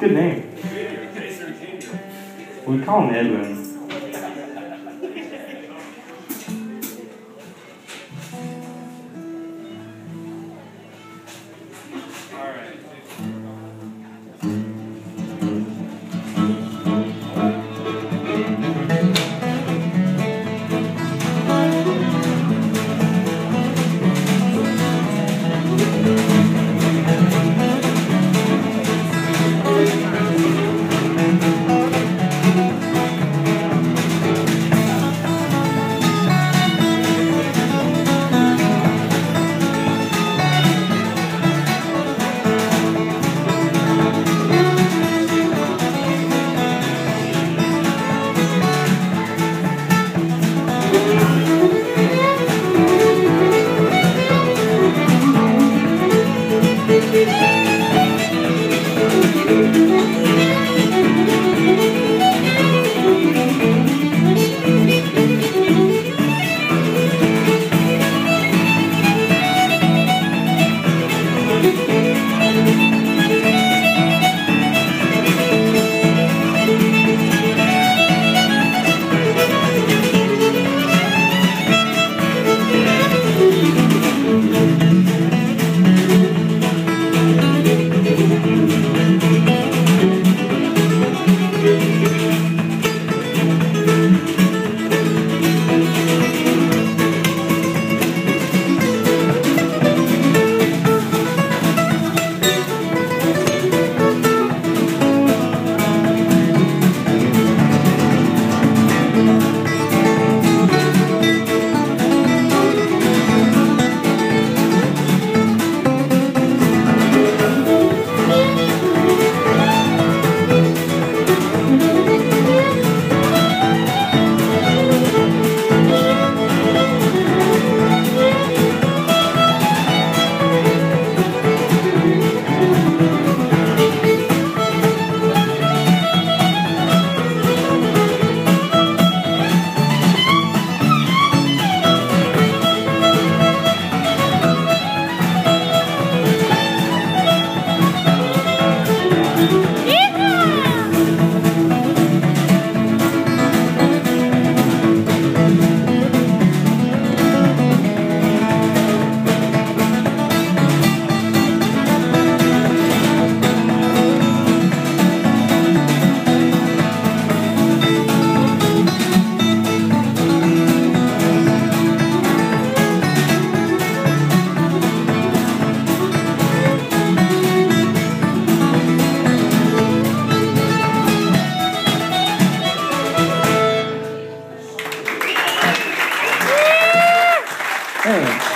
Good name. We call him Edwin. Thanks.